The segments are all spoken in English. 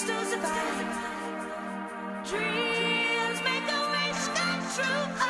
Dreams make a wish come true.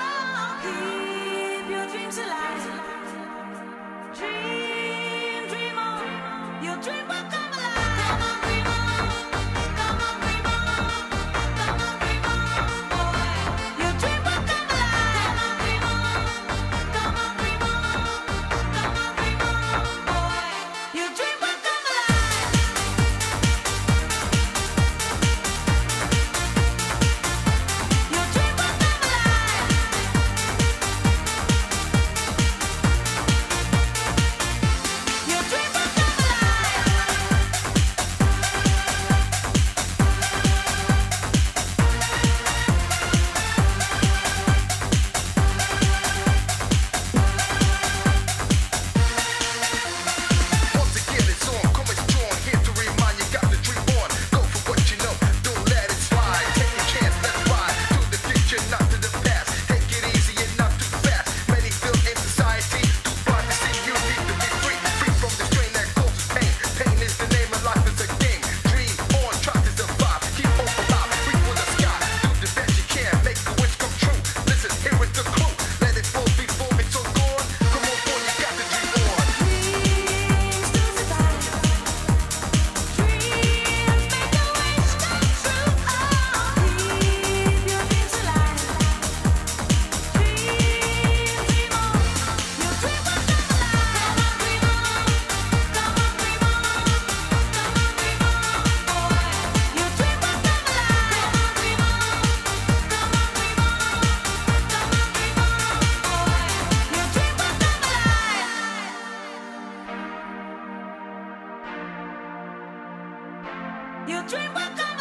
Your dream will come.